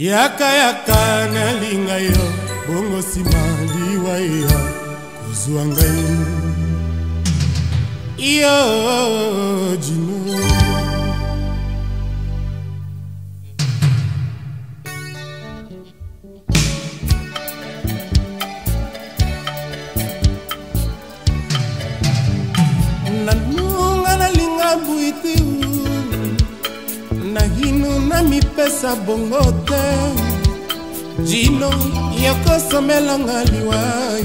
yakayaka nalinga yo bongo nsima liwa ya kozwa ngai. Yo jino mipesa bongo te. Jino yokosomelanga liwai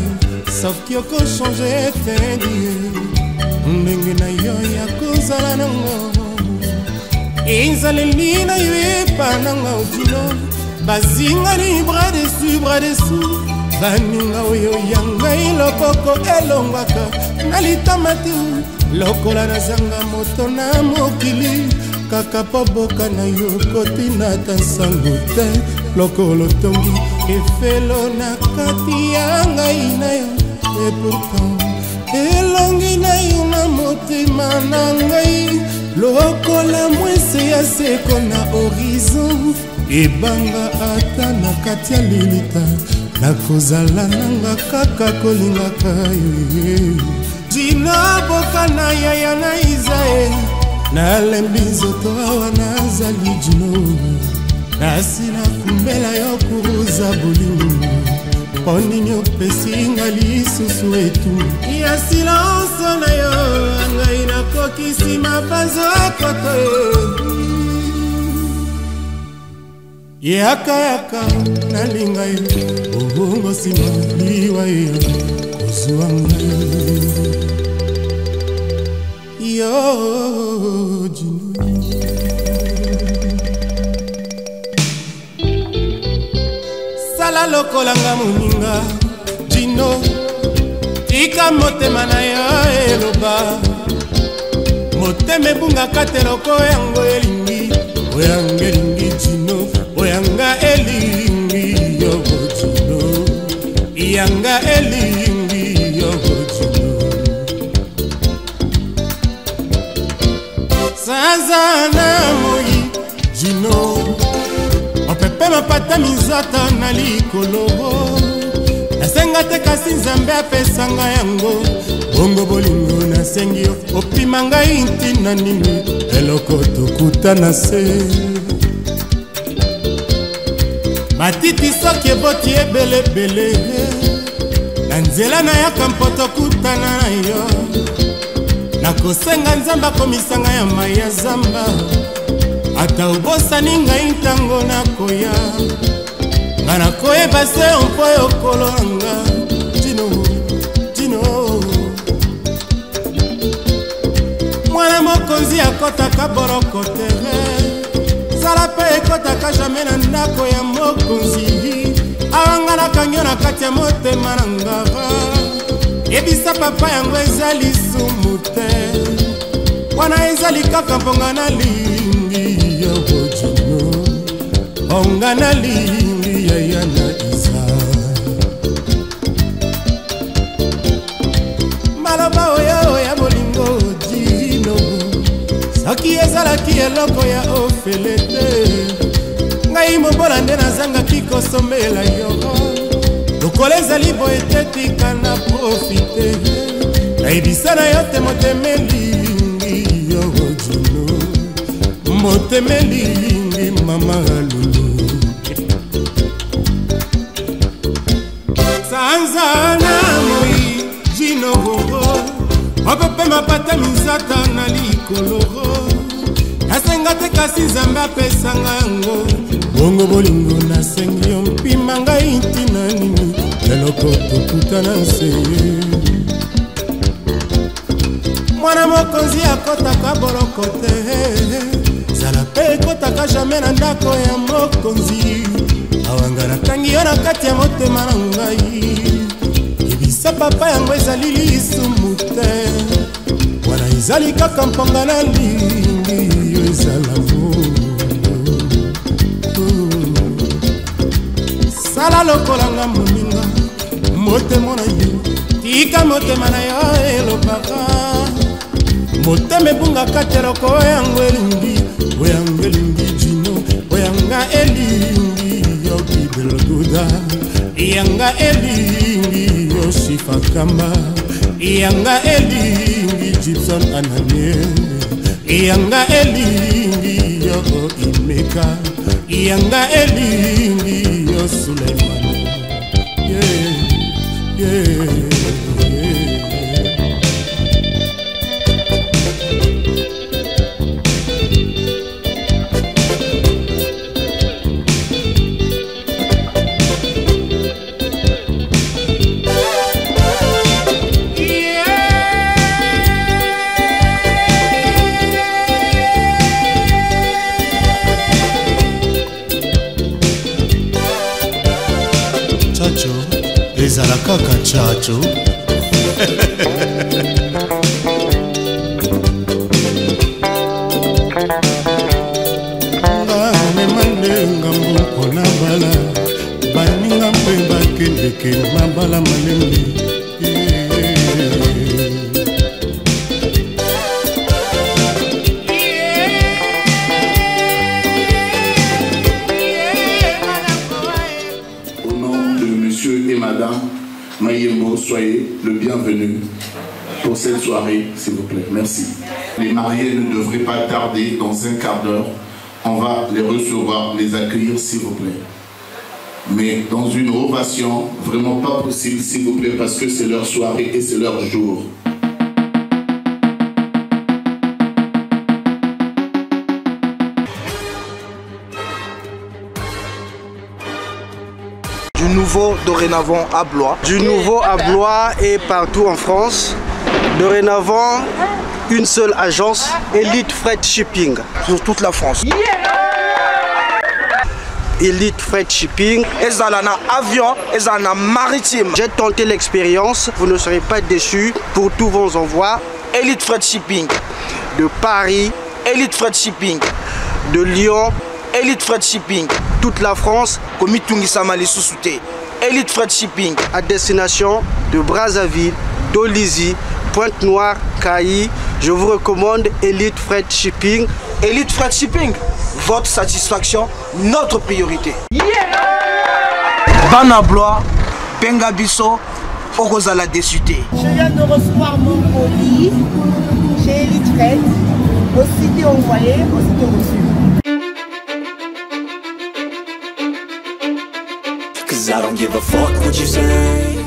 soki okochange etendi ndenge na yo ya kozala nango ezaleli na yo epananga jino? Bazingani bras desu bras desu baninga oyo ya ngai loboko elongwaka. Na litama te lokola nazanga moto na mokili kaka mpo boka na yo kotina ta nsango te. Lokolo tongi efelo na kati ya ngai na yo. E pourtant elongi na yo na motema na ngai. Lokola mwese ya seko na horizon ebanga ata na kati ya lilita. Nakozala nanga kaka kolingaka yo dinaboka na yaya na isae nalembi nzoto awa nazali jino. Nasi nakumbela yo kuruza bolingo. Mpo nini opesinga lisusu etu. Ya silanso na yo ngai nakokisi mabanzokoto yakayaka nalinga yo. Obongo nsima liwa yo. Kozwa ngai yo jino sala lokolanga moninga jino tika motema na yo eloba. Motema ebungaka te loko yango elingi oyanga elingi jino oyanga elingi yogo jino yanga elingi sanza na moi jino opepe mapata minzoto na likolo nasenga te kasi nzambe apesanga yango. Bongo bolingo nasengi yo. Opima ngai ntina nini. Eloko tokuta na se. Matiti soki eboti ebelebele na nzela nayaka mpo tokutana na yo nakosenga nzambe akomisanga ya mai ya zamba. Ata obosani ngai ntango nakoya. Nga nakoyeba se mpo yokolo nanga tino tino. Mwana mokonzi akɔtaka boroko tere zala mpe ekɔtaka jamai na ndako ya mokonzi. Awanga nakangi yo na kati ya motema na ngara yebisa papa yango eza lisumu wana ezali kaka mponga nalingi ya bojino onga nalingi yaya na isa. Maloba oyo ya bolingo dino. Soki ezalaki eloko ya ofele te ngai mobola nde nazangaki kosombela yo. Lokola ezali boye te tika na profite. Nayebisa na yo te motemelingi yo juno motemelingi mama lulu. Sanza na moi jino gogo opepe mapata minzata na likoloro nasenga te kasi nzambe apesanga yango. Bongo bolingo nasengi yo mpima ngai ntina nini. Eloko tokutana nse mwana mokonzi akɔtaka boloko te. Zala mpe ekɔtaka jamai na ndako ya mokonzi. Awanga nakangi yo na kati ya motema na ngai. Yebisa papa yango ezali lisumu te. Wana ezali kaka mponga nalingi yo ezala sala lokolanga moninga motema na yo. Tika motema na yo elobaka motema ebungaka te loko yango elingi oyanga elingi jino oyanga elingi yanga yanga elingi yoshifakamba yanga elingi gibson ananie yanga elingi yo imeka yanga elingi yo suleiman. Yeah, yeah, yeah. muchacho banemandenga mboko na bala. Baninga mpe bakendeke mabala malembe. Pour cette soirée, s'il vous plaît. Merci. Les mariés ne devraient pas tarder dans un quart d'heure. On va les recevoir, les accueillir, s'il vous plaît. Mais dans une ovation, vraiment pas possible, s'il vous plaît, parce que c'est leur soirée et c'est leur jour. Nouveau dorénavant à Blois. Du nouveau à Blois et partout en France. Dorénavant, une seule agence, Elite Freight Shipping, sur toute la France. Elite Freight Shipping. ezala na avion ezala na maritime J'ai tenté l'expérience, vous ne serez pas déçus pour tous vos envois elite freight shipping de Paris, elite freight shipping de Lyon, elite freight shipping toute la France, lisusu te elite freight shipping à destination de Brazzaville, d'Olizy, Pointe-Noire, Cailly. Je vous recommande Elite Freight Shipping. elite freight shipping votre satisfaction notre priorité bana blois benga biso okozala Je viens de recevoir mon colis chez Elite Freight. Aussitôt envoyé, aussitôt reçu. Cause I don't give a fuck what you say.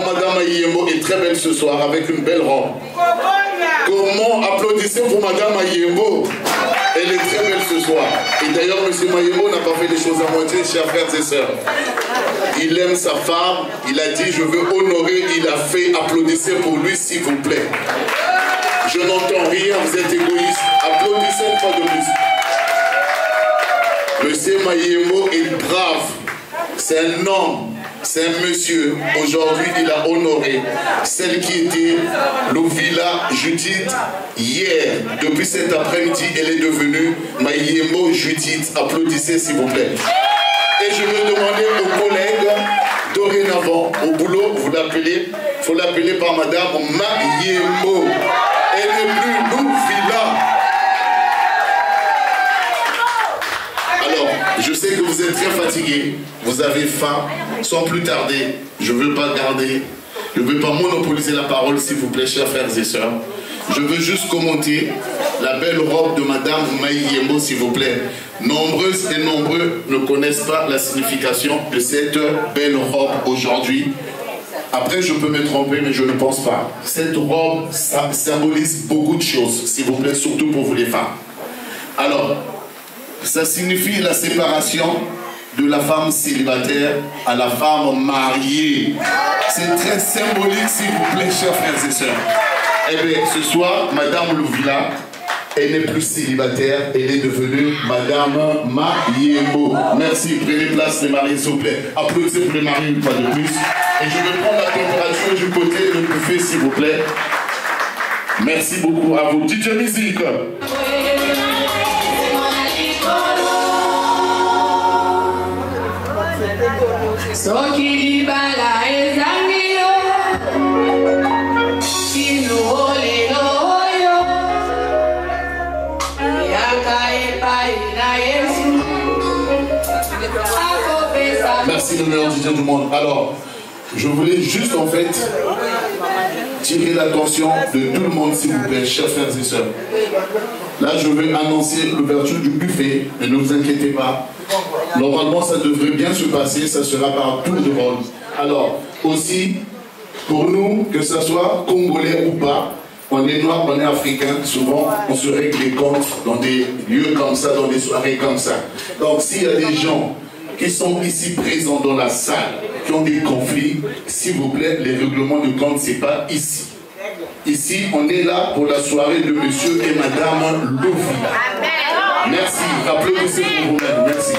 Madame Ayembo est très belle ce soir avec une belle robe. Comment applaudissez pour Madame Ayembo? Elle est très belle ce soir. Et d'ailleurs, Monsieur Mayembo n'a pas fait les choses à moitié, chers frères et sœurs. il aime sa femme, il a dit je veux honorer, il a fait, applaudissez pour lui s'il vous plaît. Je n'entends rien, vous êtes égoïste. Applaudissez une fois de plus. Monsieur Mayemo est brave. C'est un homme, c'est un monsieur. Aujourd'hui, il a honoré celle qui était Louvila Judith hier. Depuis cet après-midi, elle est devenue Mayemo Judith. Applaudissez s'il vous plaît. Et je veux demander aux collègues, dorénavant, au boulot, vous l'appelez, il faut l'appeler par Madame Mayemo. Je sais que vous êtes très fatigué, vous avez faim. Sans plus tarder, je ne veux pas garder, je ne veux pas monopoliser la parole, s'il vous plaît, chers frères et sœurs. Je veux juste commenter la belle robe de Madame Maïyembo, s'il vous plaît. Nombreuses et nombreux ne connaissent pas la signification de cette belle robe aujourd'hui. Après, je peux me tromper, mais je ne pense pas. Cette robe symbolise beaucoup de choses, s'il vous plaît, surtout pour vous les femmes. Alors, ça signifie la séparation de la femme célibataire à la femme mariée. C'est très symbolique, s'il vous plaît, chers frères et sœurs. Eh bien, ce soir, Madame Louvila, elle n'est plus célibataire, elle est devenue Madame Mayembo. Merci, prenez place les maris, s'il vous plaît. Applaudissez pour les maris une fois de plus. Et je vais prendre la température du côté du buffet, s'il vous plaît. Merci beaucoup à vous. DJ Musique. Merci le meilleur du monde. Alors, je voulais juste en fait tirer l'attention de tout le monde, s'il vous plaît, chers frères et sœurs. Là, je vais annoncer l'ouverture du buffet, mais ne vous inquiétez pas. Normalement, ça devrait bien se passer, ça sera par tour de rôle. Alors, aussi, pour nous, que ce soit congolais ou pas, on est noir, on est africain, souvent on se règle les comptes dans des lieux comme ça, dans des soirées comme ça. Donc s'il y a des gens qui sont ici présents dans la salle, qui ont des conflits, s'il vous plaît, les règlements de compte, c'est pas ici. Ici, on est là pour la soirée de monsieur et madame Louvi. Merci. Applaudissez pour vous-même. Merci.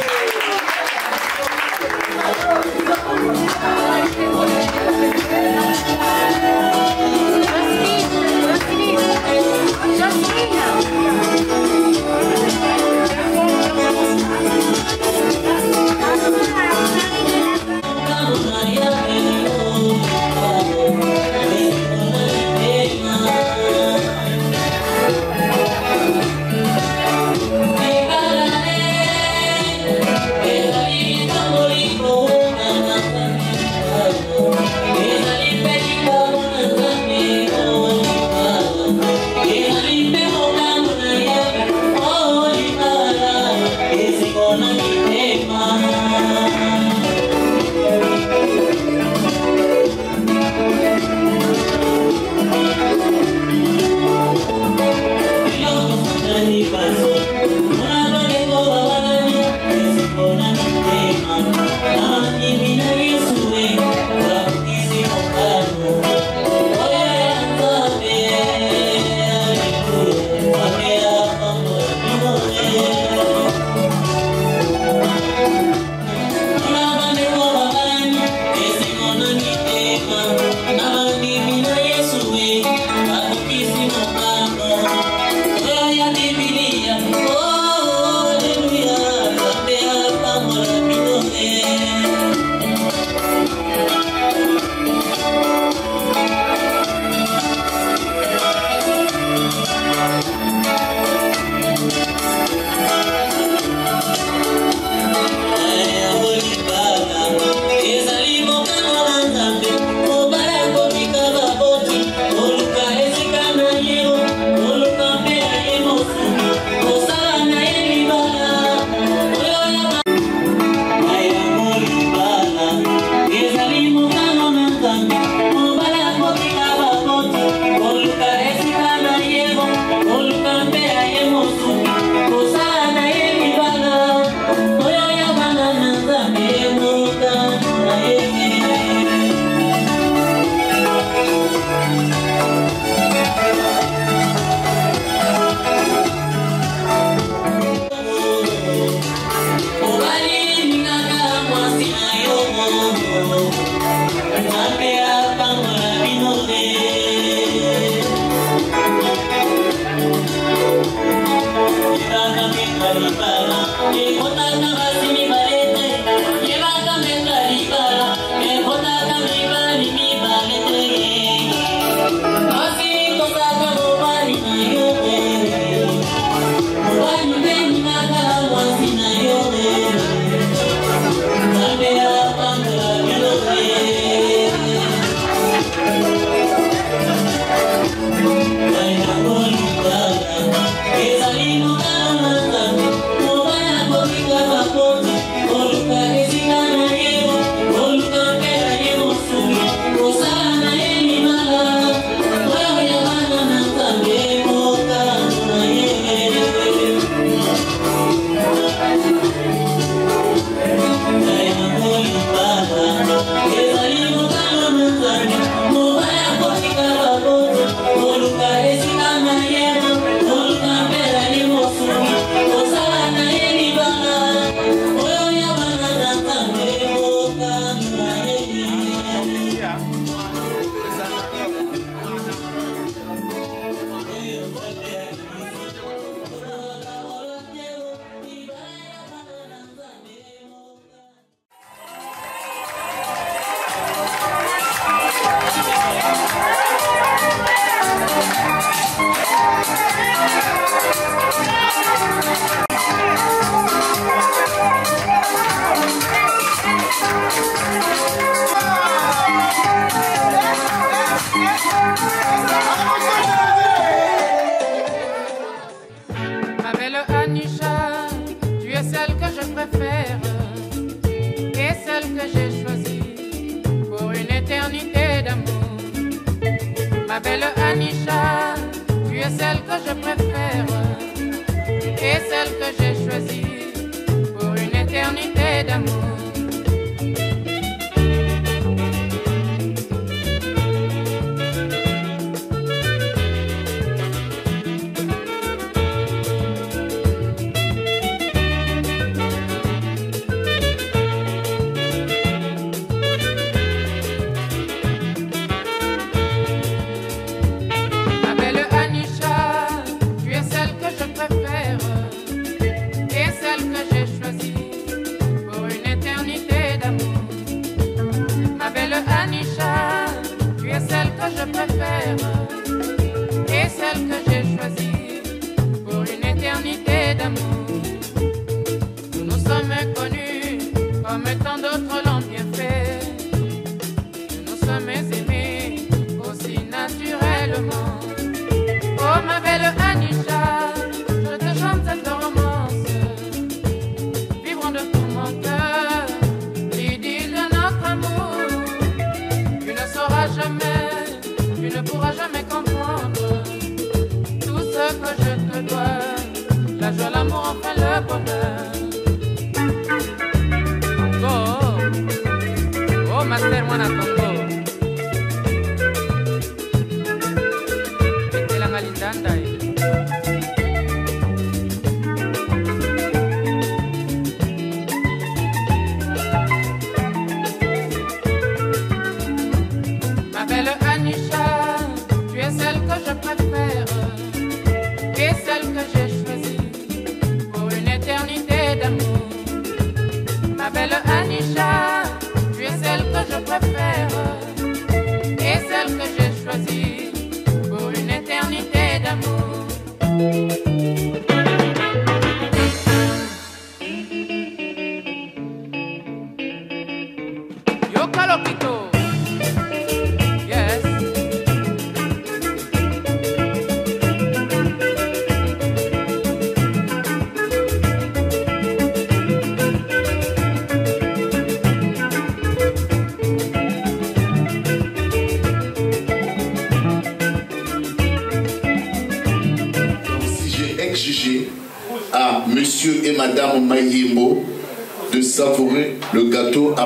oh.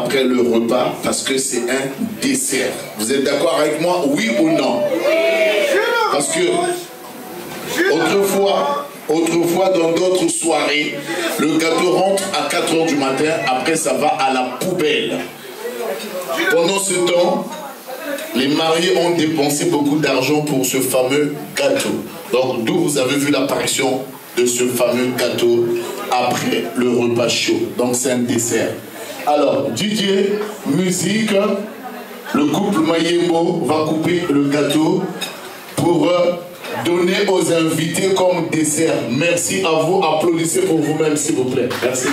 Après le repas parce que c'est un dessert. Vous êtes d'accord avec moi, oui ou non? Parce que autrefois, autrefois dans d'autres soirées, le gâteau rentre à 4 heures du matin, après ça va à la poubelle. Pendant ce temps, les mariés ont dépensé beaucoup d'argent pour ce fameux gâteau. Donc, d'où vous avez vu l'apparition de ce fameux gâteau après le repas chaud. Donc, c'est un dessert. Alors, Didier, musique, le couple Mayemo va couper le gâteau pour euh, donner aux invités comme dessert. Merci à vous. Applaudissez pour vous-même, s'il vous plaît. Merci.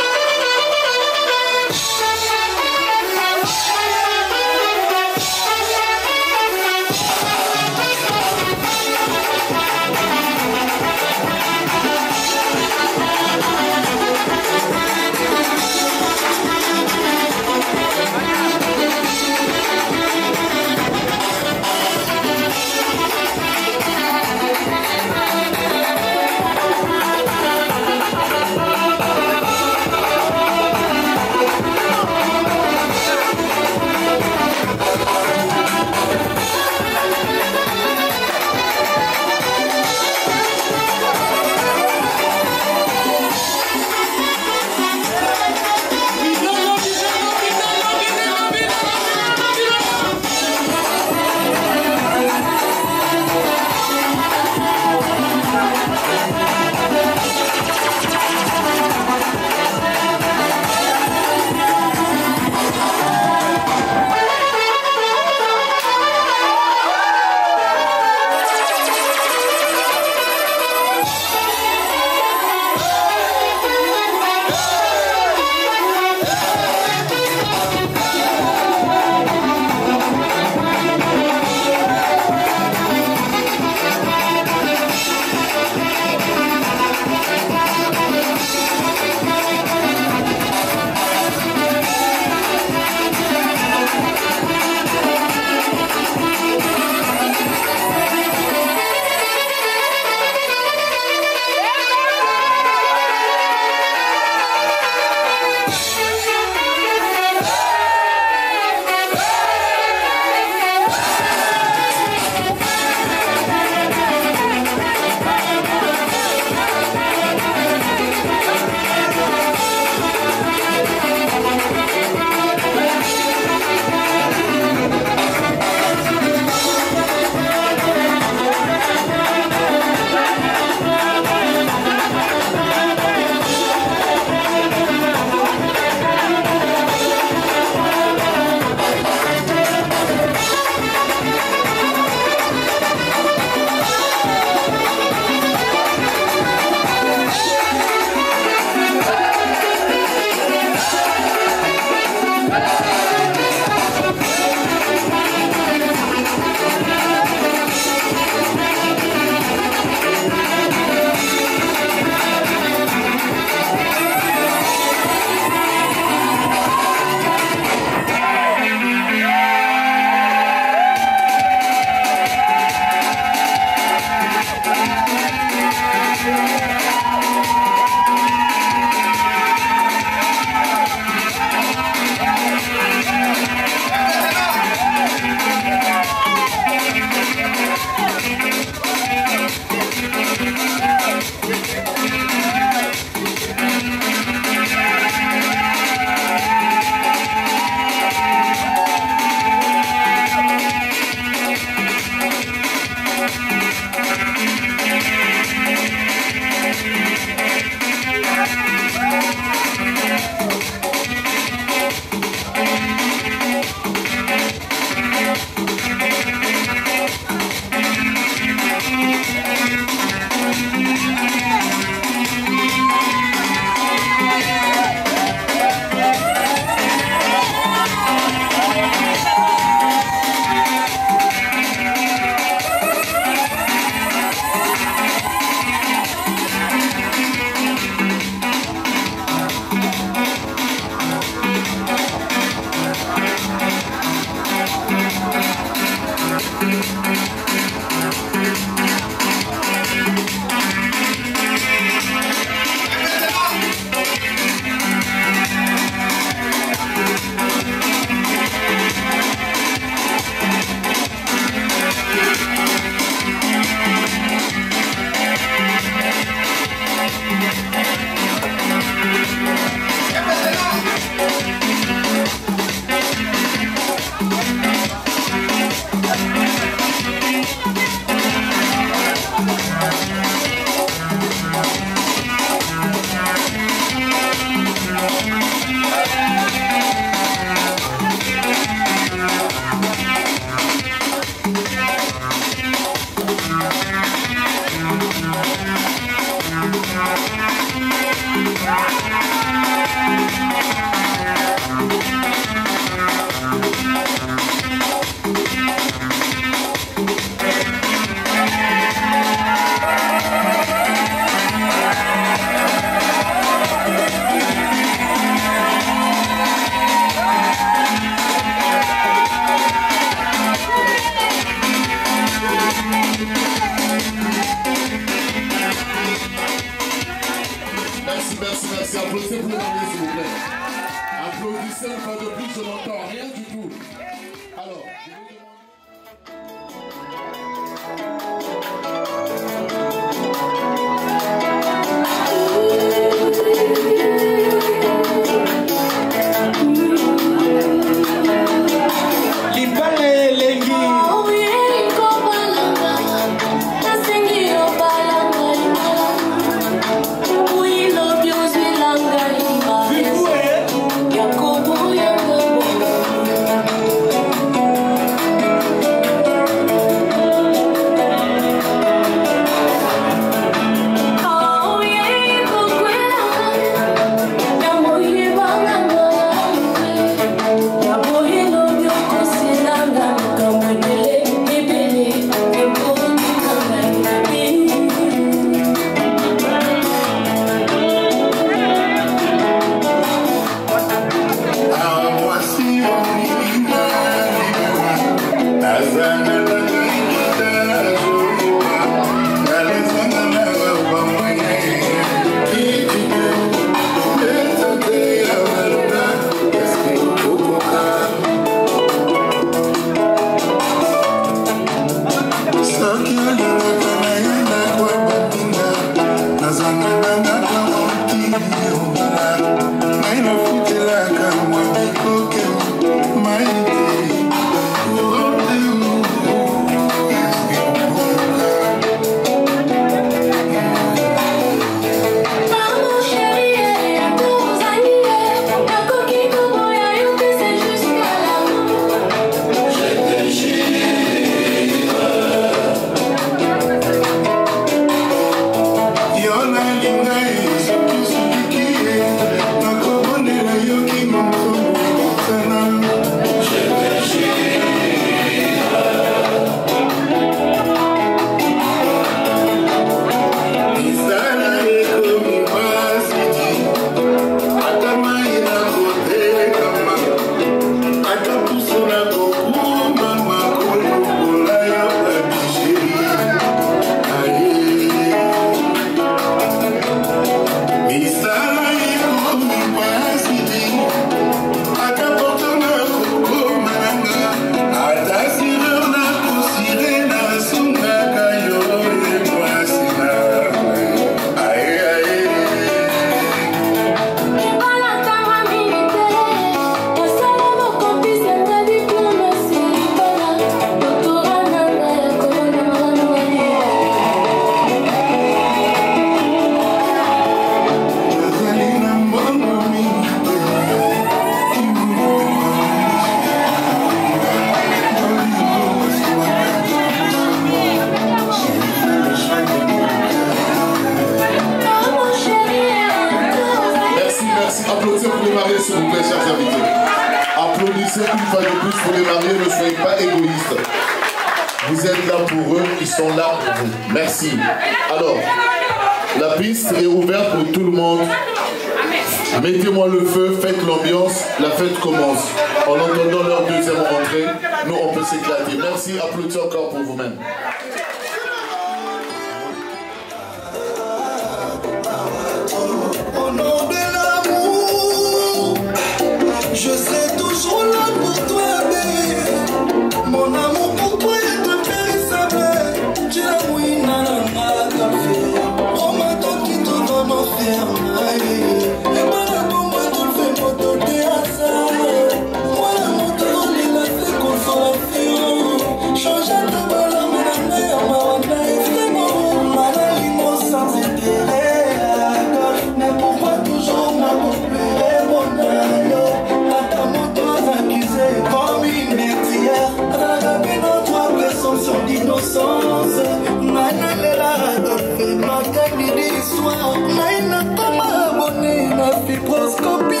fibroscopie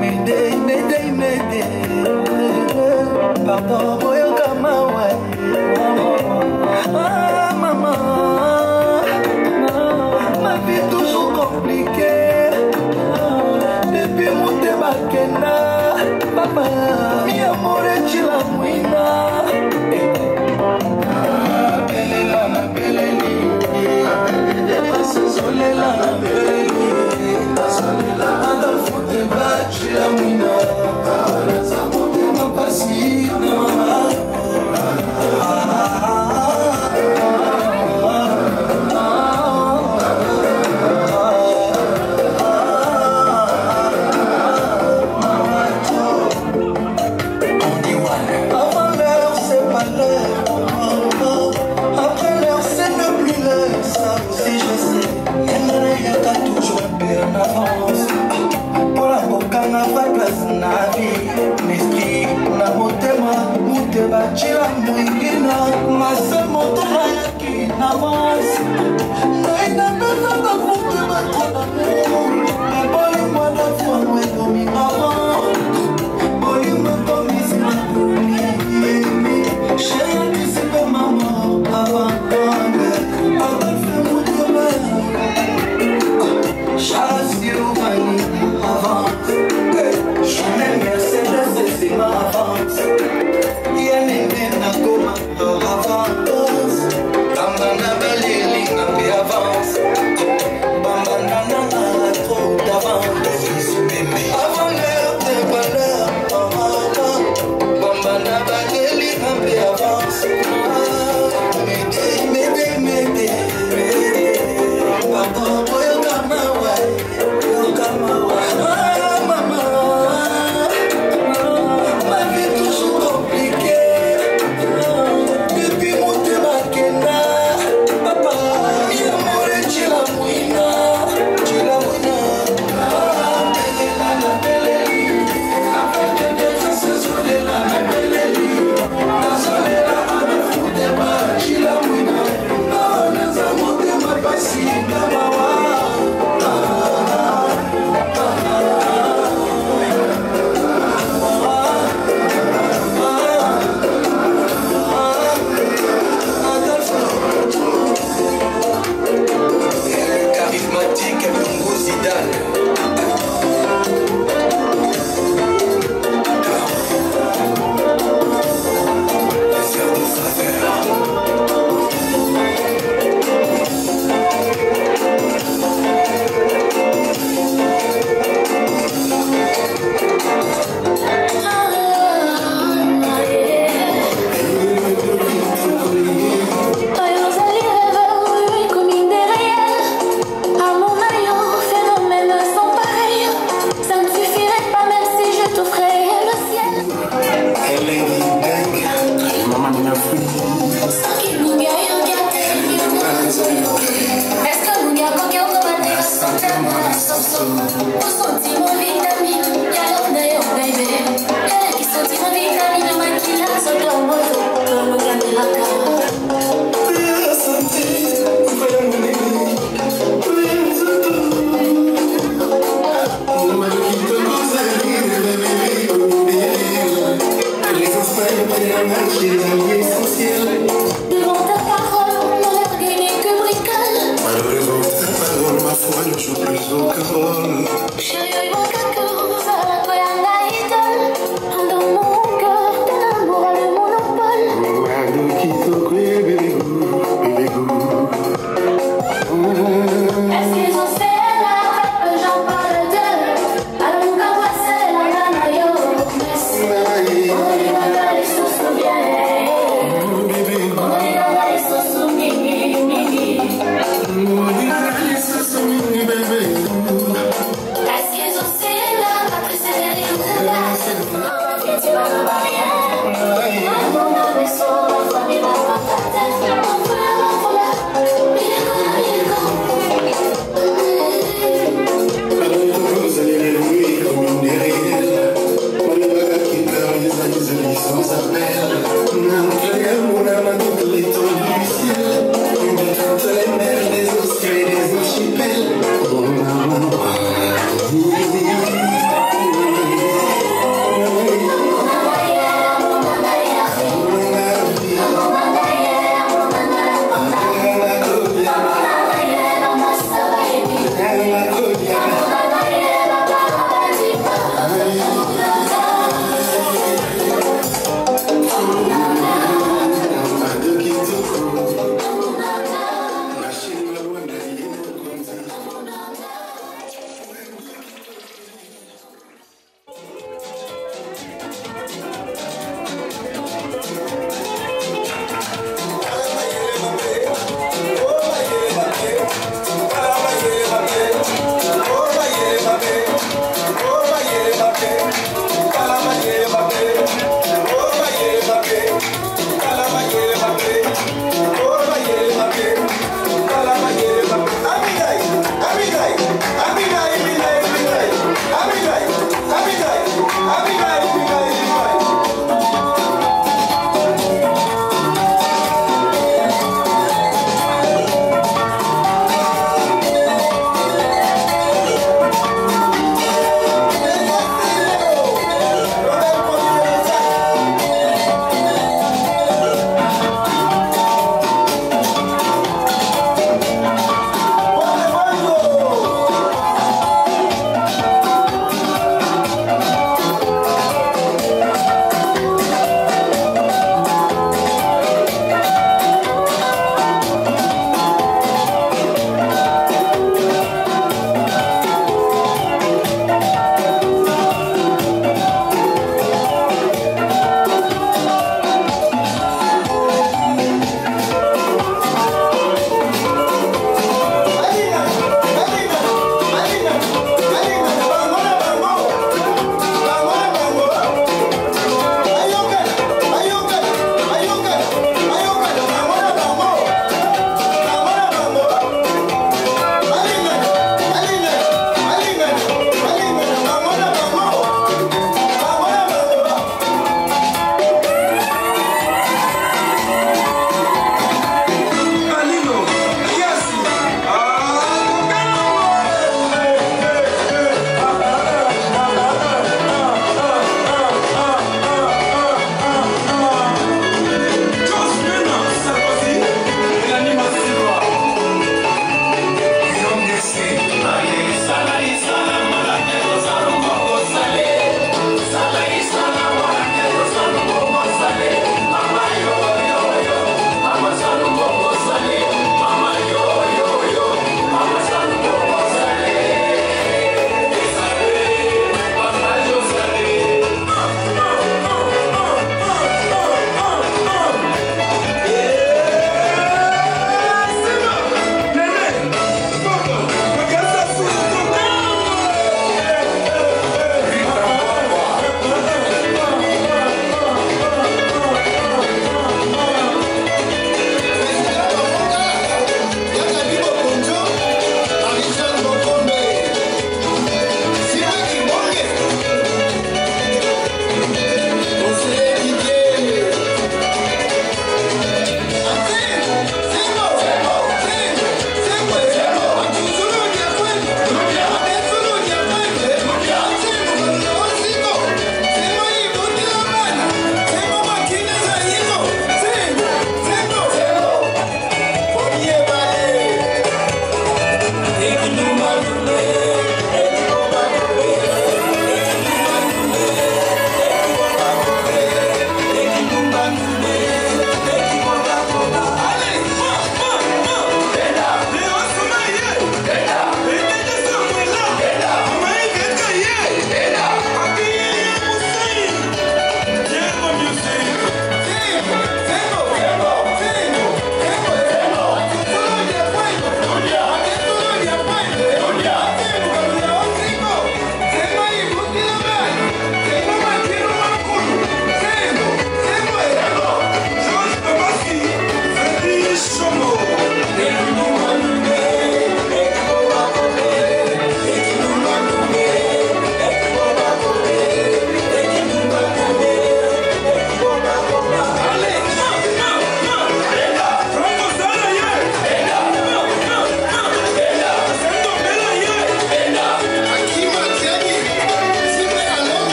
medei medei medei pardon oyoka mawa ah, mama. Ma vie toujours compliquée. Depuis motema kenda mama miamorecila mwina abelela nabeleli abelela sezolela nabeleli Adam fucking bad, she a winner. That's a woman, I'm a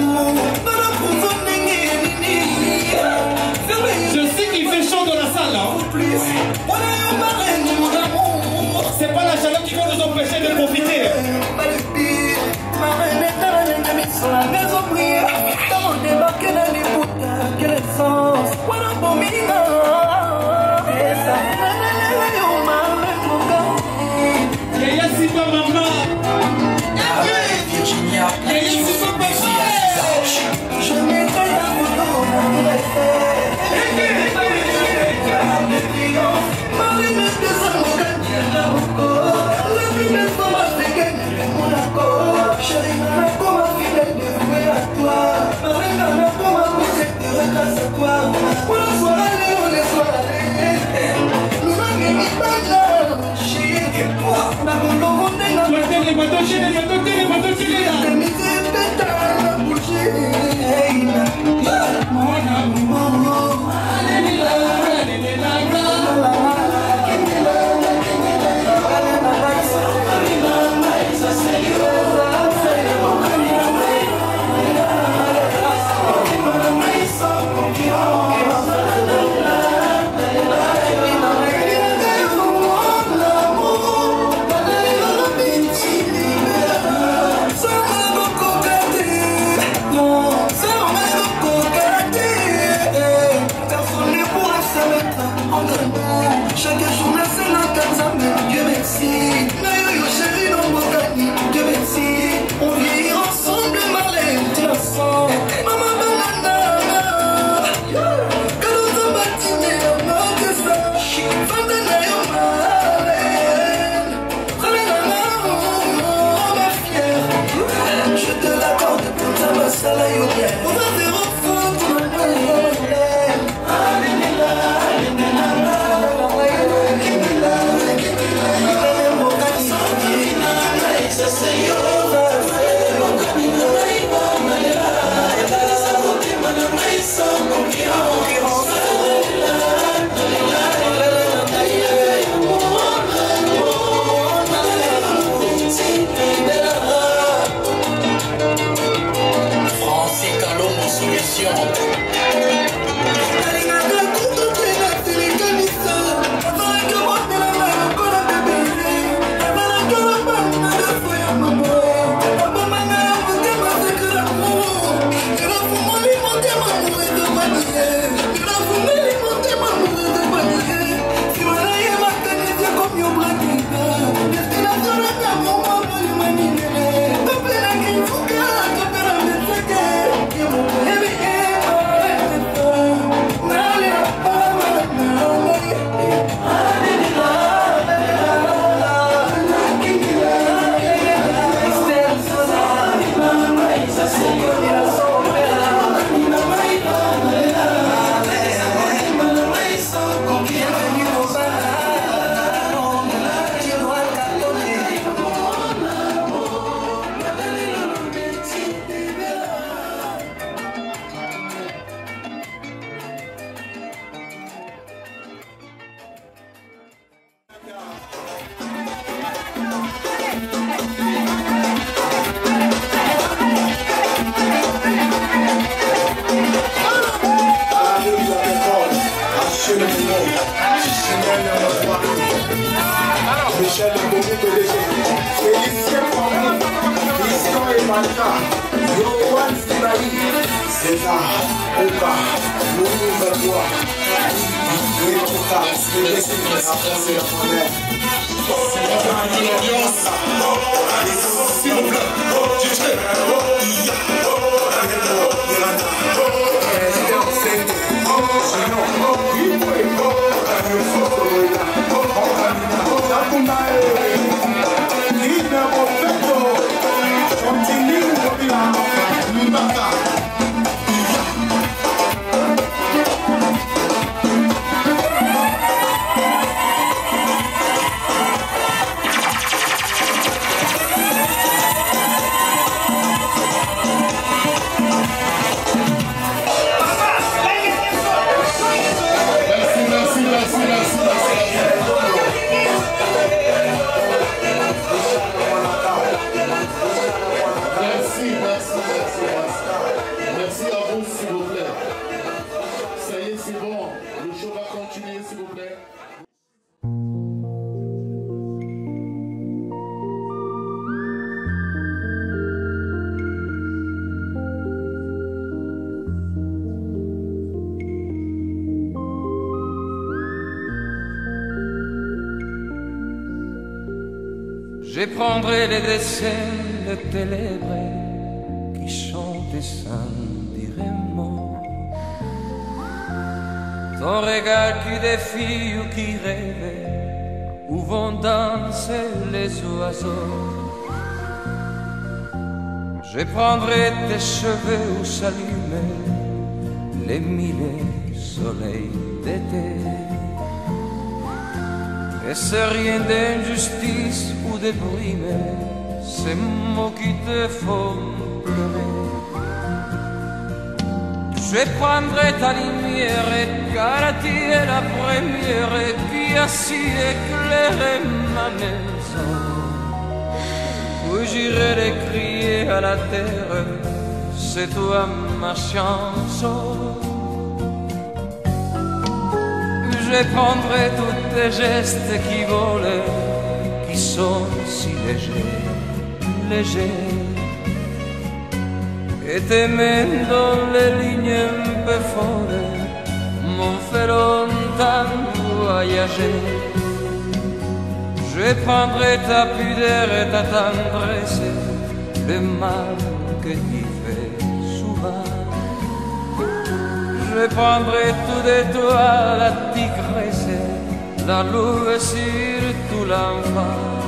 Música Hey, it. Je prendrai ta lumière, tu es la première qui a si éclairé ma maison. Où j'irai les crier à la terre, c'est toi ma chanson. Je prendrai tous tes gestes qui volent, qui sont si légers, légers. Et lignes un peu folles m'ont fait longtemps voyager. Je prendrai ta pudeur et ta tendresse, le mal que tu fais souvent. Je prendrai tout de toi la tigresse, la loup et surtout l'enfant.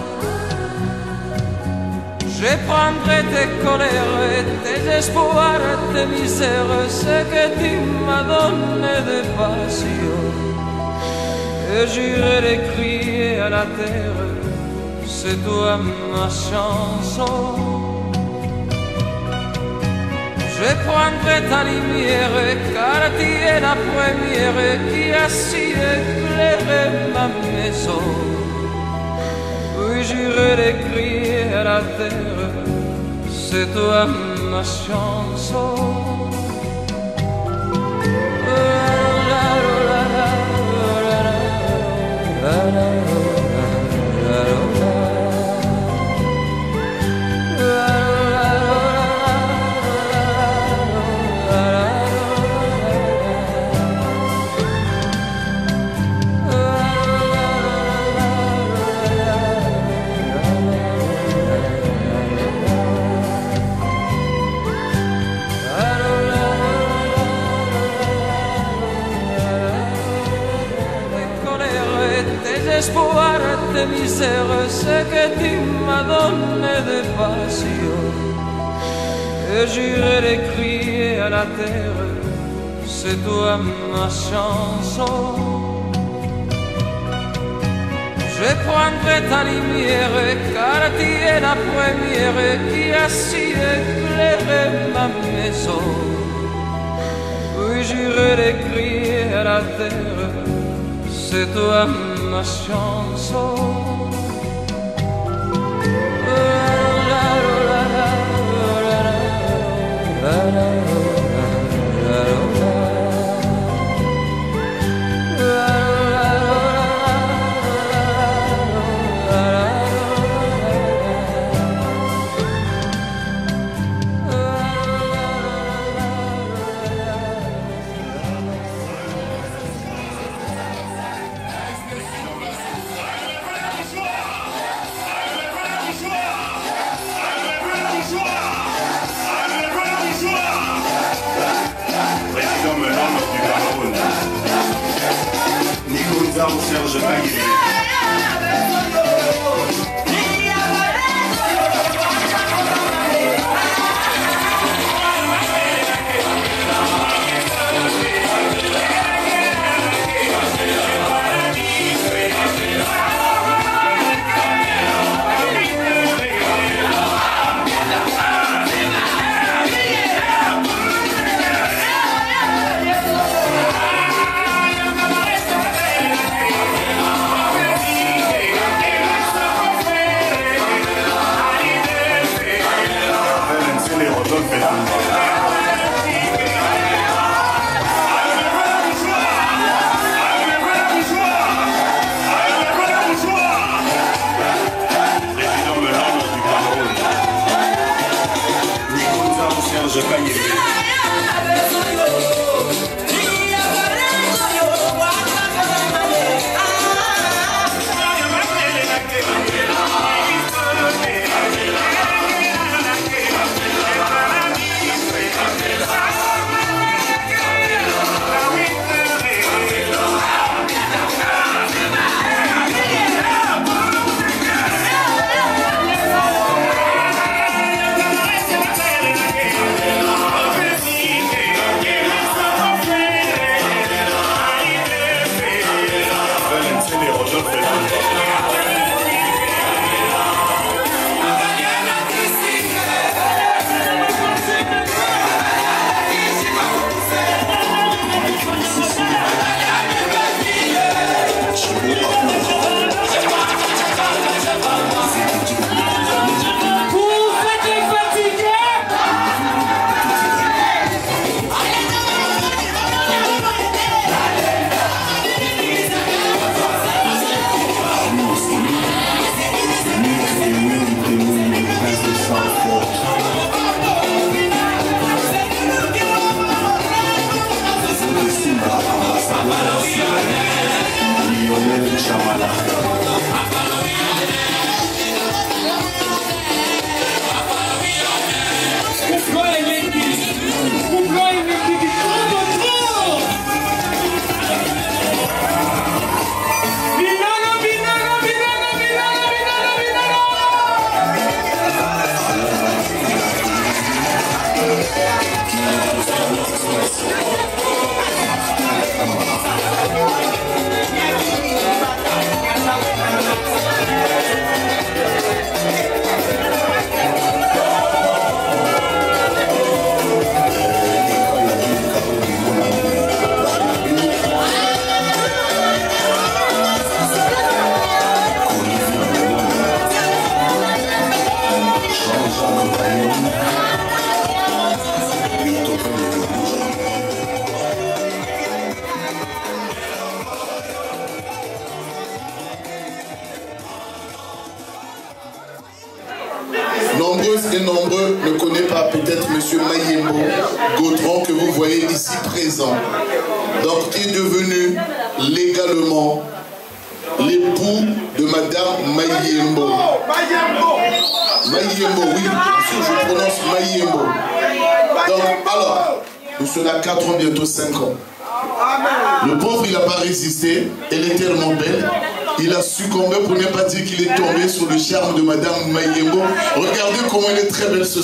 Je prendrai tes colères, tes espoirs, tes misères, ce que tu m'as donné de passion. Et j'irai crier à la terre, c'est toi ma chanson. Je prendrai ta lumière, car tu es la première qui a si éclairé ma maison. J'irai les crier à la terre, c'est toi ma chanson. Misères, ce que tu m'as donné de passion. Et j'irai crier à la terre, c'est toi ma chanson. Je prendrai ta lumière, car tu es la première qui a si éclairé ma maison. Oui, j'irai crier à la terre, c'est toi ma My chanson. La, la, la,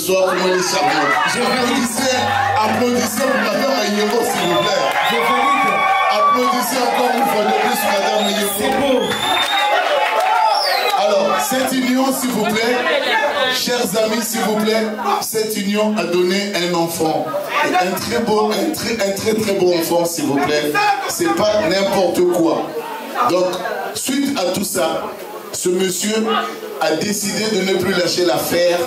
soir, comment. Je applaudissez, applaudissez pour Madame Mayembo, s'il vous plaît. Applaudissez encore une fois de plus Madame Mayembo. Alors, cette union, s'il vous plaît, chers amis, s'il vous plaît, cette union a donné un enfant. Un très beau, un très, un très très beau enfant, s'il vous plaît. C'est pas n'importe quoi. Donc, suite à tout ça, ce monsieur a décidé de ne plus lâcher l'affaire,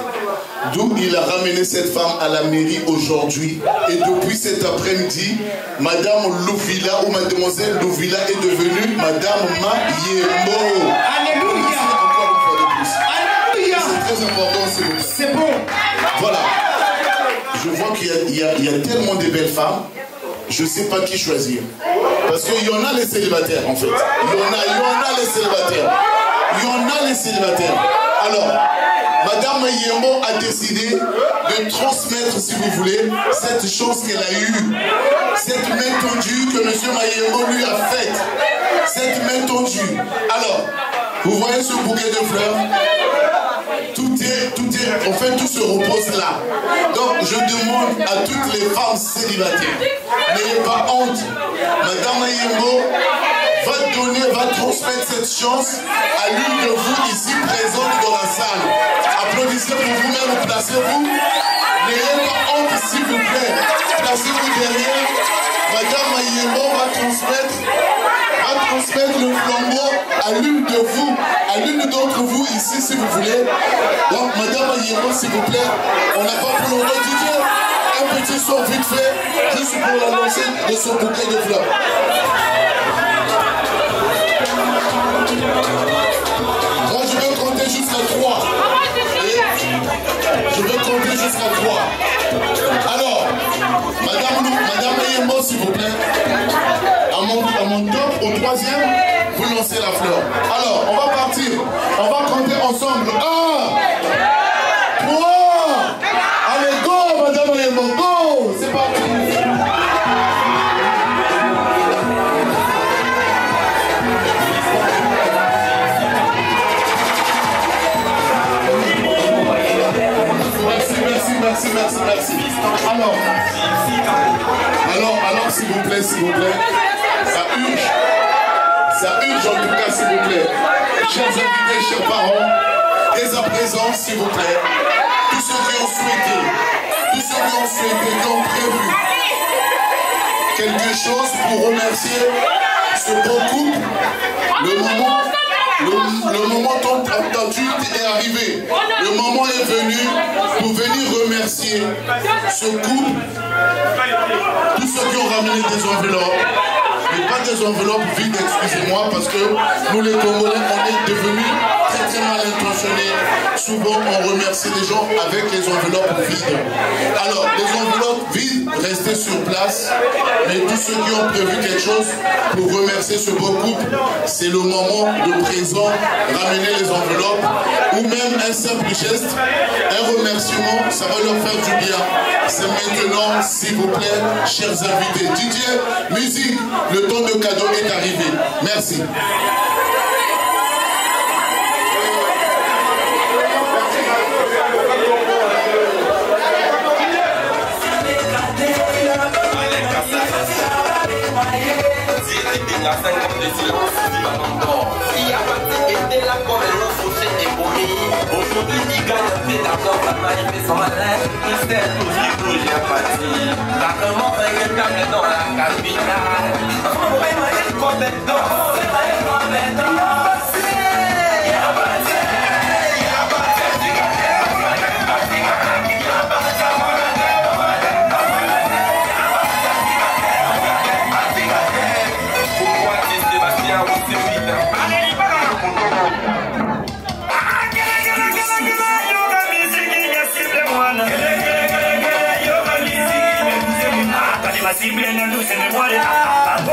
d'où il a ramené cette femme à la mairie aujourd'hui. Et depuis cet après-midi, Madame Louvilla ou Mademoiselle Louvilla est devenue Madame Mayembo. Alléluia. Alléluia. C'est très important. C'est bon. Voilà. Je vois qu'il y y a tellement de belles femmes, je ne sais pas qui choisir. Parce qu'il y en a les célibataires, en fait. Il y en a, il y en a les célibataires. Il y en a les célibataires. Alors, Madame Yembo a décidé de transmettre, si vous voulez, cette chose qu'elle a eue, cette main tendue que M. Mayembo lui a faite, cette main tendue. Alors, vous voyez ce bouquet de fleurs? Tout est, tout est, en fait, tout se repose là. Donc, je demande à toutes les femmes célibataires, n'ayez pas honte. Madame Ayembo va donner, va transmettre cette chance à l'une de vous ici présente dans la salle. Applaudissez pour vous-même, placez-vous. N'ayez pas honte, s'il vous plaît. Placez-vous derrière. Madame Ayembo va transmettre va transmettre le flambeau à l'une de vous, à l'une d'entre vous ici si vous voulez. Donc Madame Ayembo s'il vous plaît, on n'a pas pour longtemps un petit son vite fait, juste pour l'annoncer de ce bouquet de fleurs. Moi je vais compter jusqu'à 3. Je vais compter jusqu'à 3. Alors, Madame, Madame s'il vous plaît, à mon, à mon top, au troisième, vous lancez la fleur. Alors, on va partir. On va compter ensemble. 1, s'il vous plaît, ça urge. Ça urge en tout cas, s'il vous plaît. Chers invités, chers parents, dès à présent, s'il vous plaît, tous ceux qui ont souhaité, tous ceux qui ont souhaité, prévu quelque chose pour remercier ce beau couple, le moment, le, moment tant attendu est arrivé. Le moment est venu pour venir remercier ce couple, tous ceux qui ont ramené des enveloppes, mais pas des enveloppes vides, excusez-moi, parce que nous les Congolais, on est devenus mal intentionnés. Souvent, on remercie les gens avec les enveloppes vides. Alors, les enveloppes vides, restez sur place, mais tous ceux qui ont prévu quelque chose pour remercier ce beau couple, c'est le moment de présent, ramener les enveloppes, ou même un simple geste, un remerciement, ça va leur faire du bien. C'est maintenant, s'il vous plaît, chers invités. Didier, musique, le temps de cadeau est arrivé. Merci. La 50 de silence dit encore Si Abati était là comme un ours et paumé Aujourd'hui il gagne un peu d'argent Ça son malin Il s'est toujours Abati T'as vraiment véritable dans la capitale. On va y On va y See me and i lose losing it,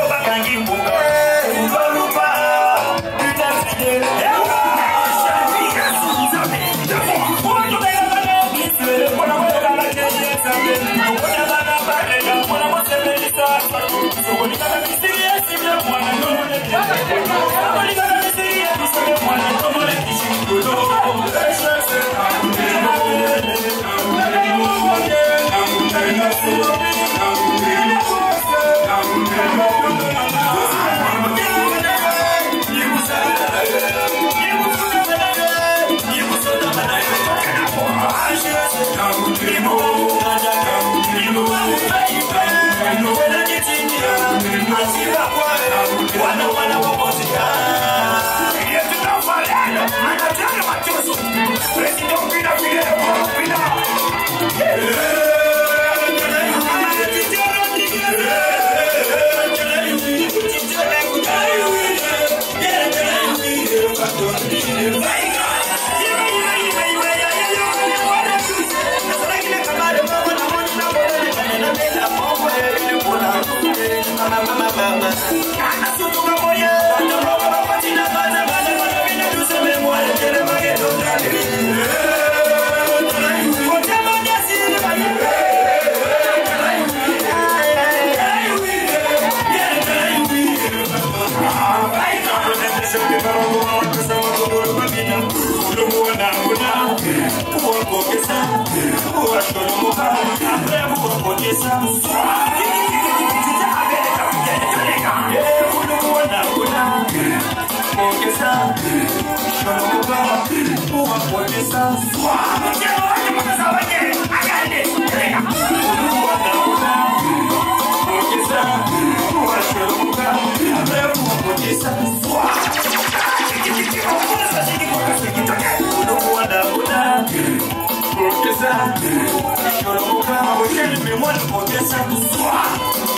Bye. I'm ça, je ne peux pas pour apprendre ça. Je ne peux pas, mais moi je prends ça pour soi.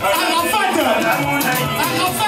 Anafata! Anafata!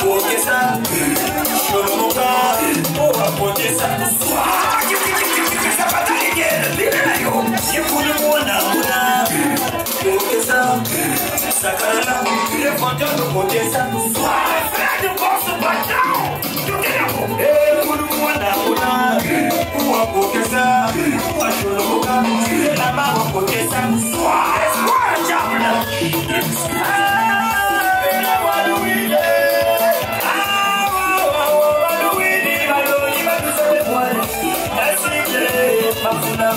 kuongeza kuruka.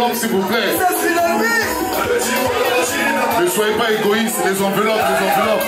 enveloppes, s'il vous plaît. Ne soyez pas égoïstes, les enveloppes, les enveloppes.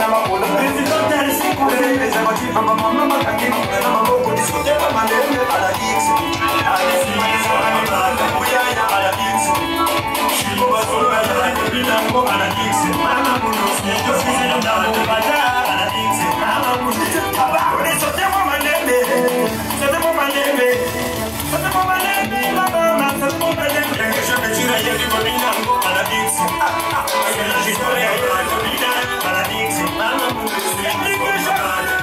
na makulu Presidente sikurele Zabativa I'm a Every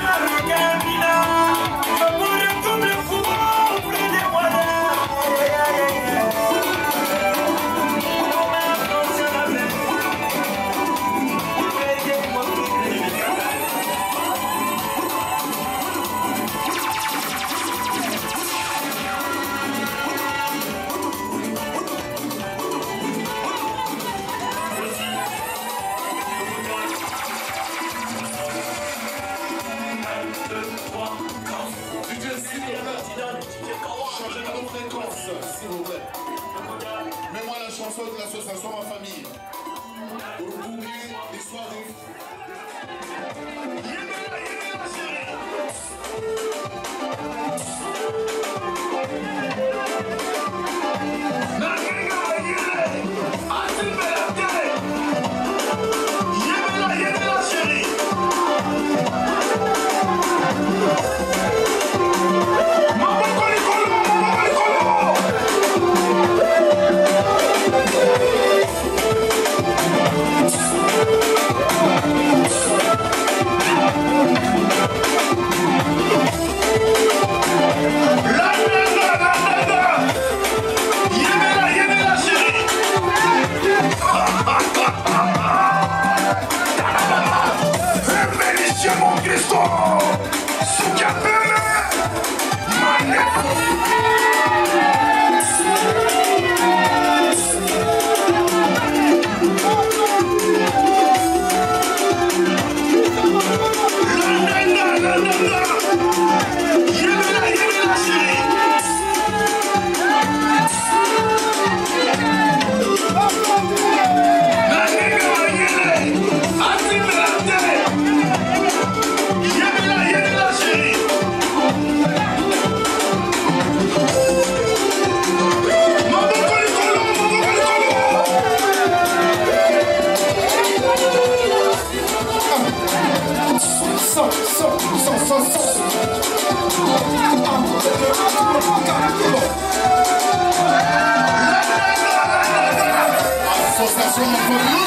Association ma famille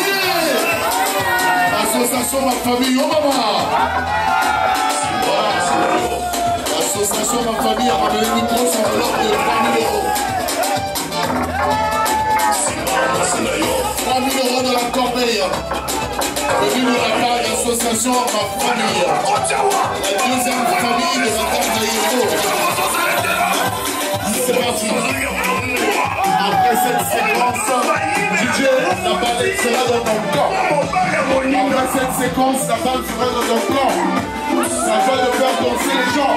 Association famille, oh maman Association ma famille a de 3 000 3 000 dans la corbeille. La part de l'association Ma Famille. La deuxième famille de Madame Naïro. C'est parti. Après cette séquence, DJ, la balle sera dans ton corps. Après cette séquence, la balle sera dans ton corps. Ça va de faire danser les gens.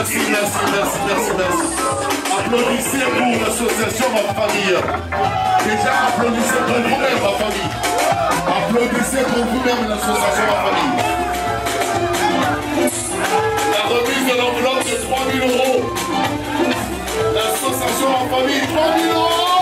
Merci, merci, merci, merci, merci. Applaudissez pour l'association Ma Famille. Déjà, applaudissez pour vous-même, ma famille. Applaudissez pour vous-même l'association Ma Famille. La remise de l'enveloppe de 3 000 euros. L'association Ma Famille, 3 000 euros.